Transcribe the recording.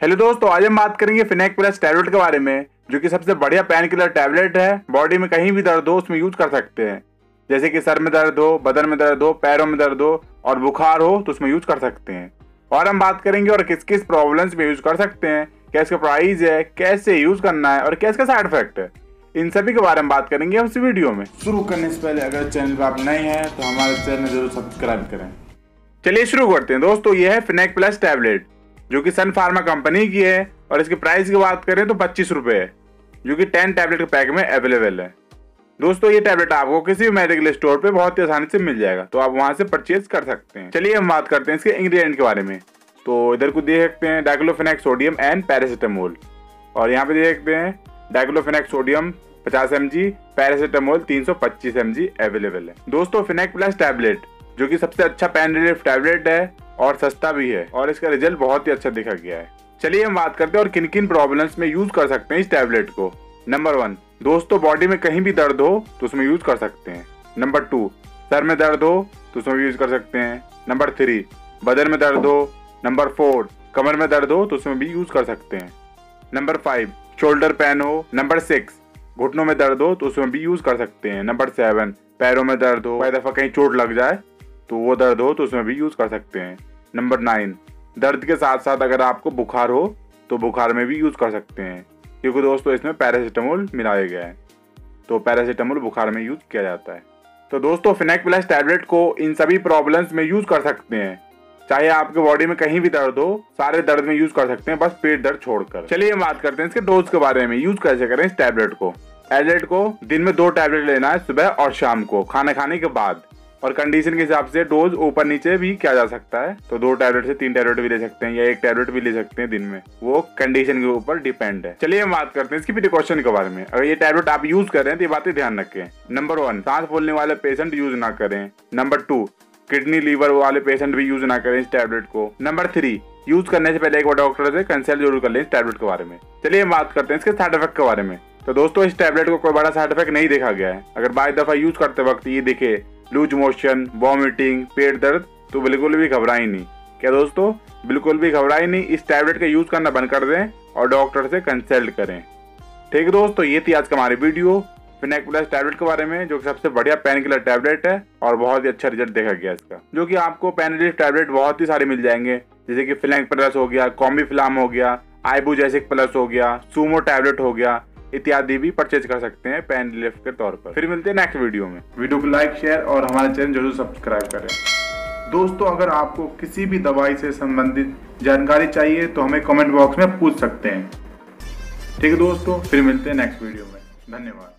Hello दोस्तों आज हम बात करेंगे फिनेक प्लस टैबलेट के बारे में जो कि सबसे बढ़िया पेन किलर टैबलेट है। बॉडी में कहीं भी दर्द हो उसमें यूज़ कर सकते हैं। जैसे कि सर में दर्द हो बदन में दर्द हो पैरों में दर्द हो और बुखार हो तो उसमें यूज़ कर सकते हैं। और हम बात करेंगे और किस किस प्रॉब्लम्स में यूज़ कर सकते हैं क्या इसका प्राइस है कैसे यूज़ करना है और क्या इसका साइड इफ़ेक्ट है। इन सभी के बारे में बात करेंगे हम इस वीडियो में। शुरू करने से पहले अगर चैनल पर आप नए हैं तो हमारे चैनल ज़रूर सब्सक्राइब करें। चलिए शुरू करते हैं। दोस्तों ये है फिनेक प्लस टैबलेट जो कि सन फार्मा कंपनी की है, और इसके प्राइस की बात करें तो पच्चीस रुपए है, जो कि टेन टैबलेट के पैक में अवेलेबल है। दोस्तों, ये टैबलेट आपको किसी भी मेडिकल स्टोर पे बहुत ही आसानी से मिल जाएगा तो आप वहाँ से परचेज कर सकते हैं। चलिए हम बात करते हैं इसके इंग्रेडिएंट के बारे में। तो इधर को देख सकते हैं डाइक्लोफेनेक सोडियम एंड पैरासिटामोल और यहाँ पे देख सकते हैं diclofenac sodium 50 M G paracetamol 325 M G available है। दोस्तों फिनेक प्लस टैबलेट जो कि सबसे अच्छा पेन रिलीफ टैबलेट है और सस्ता भी है और इसका रिज़ल्ट बहुत ही अच्छा देखा गया है। चलिए हम बात करते हैं और किन किन प्रॉब्लम्स में यूज़ कर सकते हैं इस टैबलेट को। नंबर वन दोस्तों बॉडी में कहीं भी दर्द हो तो उसमें यूज़ कर सकते हैं। नंबर टू सर में दर्द हो तो उसमें यूज़ कर सकते हैं। नंबर थ्री बदन में दर्द हो नंबर फोर कमर में दर्द हो तो उसमें भी यूज़ कर सकते हैं। नंबर फाइव शोल्डर पेन हो नंबर सिक्स घुटनों में दर्द हो तो उसमें भी यूज़ कर सकते हैं। नंबर सेवन पैरों में दर्द हो कई दफ़ा कहीं चोट लग जाए तो वो दर्द हो तो उसमें भी यूज़ कर सकते हैं। नंबर नाइन, दर्द के साथ साथ अगर आपको बुखार हो तो बुखार में भी यूज़ कर सकते हैं। क्योंकि दोस्तों, इसमें पैरासीटामोल मिलाया गया है। तो पैरासीटामोल बुखार में यूज़ किया जाता है। तो दोस्तों, फिनेक प्लस टैबलेट को इन सभी प्रॉब्लम्स में यूज़ कर सकते हैं। चाहे आपके बॉडी में कहीं भी दर्द हो, सारे दर्द में यूज़ कर सकते हैं, बस पेट दर्द छोड़कर। चलिए हम बात करते हैं इसके डोज के बारे में। यूज़ कैसे करें इस टैबलेट को? टैबलेट को दिन में दो टैबलेट लेना है, सुबह और शाम को। खाना खाने के बाद और कंडीशन के हिसाब से डोज ऊपर नीचे भी किया जा सकता है। तो दो टैबलेट से तीन टैबलेट भी ले सकते हैं या एक टैबलेट भी ले सकते हैं दिन में। वो कंडीशन के ऊपर डिपेंड है। चलिए हम बात करते हैं इसकी प्रिकॉशन के बारे में। अगर ये टैबलेट आप यूज़ करें तो ये बातें ध्यान रखें। नंबर वन सांस फूलने वाले पेशेंट यूज़ ना करें। नंबर टू किडनी लीवर वाले पेशेंट भी यूज़ ना करें इस टैबलेट को। नंबर थ्री यूज़ करने से पहले एक बार डॉक्टर से कंसल्ट ज़रूर कर लें इस टैबलेट के बारे में। चलिए हम बात करते हैं इसके साइड इफ़ेक्ट के बारे में। तो दोस्तों, इस टैबलेट को कोई बड़ा साइड इफ़ेक्ट नहीं देखा गया है। अगर बाई दफ़ा यूज़ करते वक्त ये दिखे लूज मोशन वॉमिटिंग पेट दर्द तो बिल्कुल भी घबराई नहीं। क्या दोस्तों? बिल्कुल भी घबराई नहीं, इस टैबलेट का यूज़ करना बंद कर दें और डॉक्टर से कंसल्ट करें। ठीक दोस्तों, ये थी आज का हमारी वीडियो फिनेक प्लस टैबलेट के बारे में, जो कि सबसे बढ़िया पेन किलर टैबलेट है और बहुत ही अच्छा रिज़ल्ट देखा गया इसका। जो कि आपको पेन रिलीफ टैबलेट बहुत ही सारे मिल जाएँगे, जैसे कि फिलैंक प्लस हो गया कॉम्बी फिलाम हो गया आईबू जैसिक प्लस हो गया सूमो टैबलेट हो गया इत्यादि भी परचेज कर सकते हैं पेन रिलीफ के तौर पर। फिर मिलते हैं नेक्स्ट वीडियो में। वीडियो को लाइक शेयर और हमारे चैनल ज़रूर सब्सक्राइब करें। दोस्तों, अगर आपको किसी भी दवाई से संबंधित जानकारी चाहिए तो हमें कमेंट बॉक्स में पूछ सकते हैं। ठीक है दोस्तों, फिर मिलते हैं नेक्स्ट वीडियो में। धन्यवाद।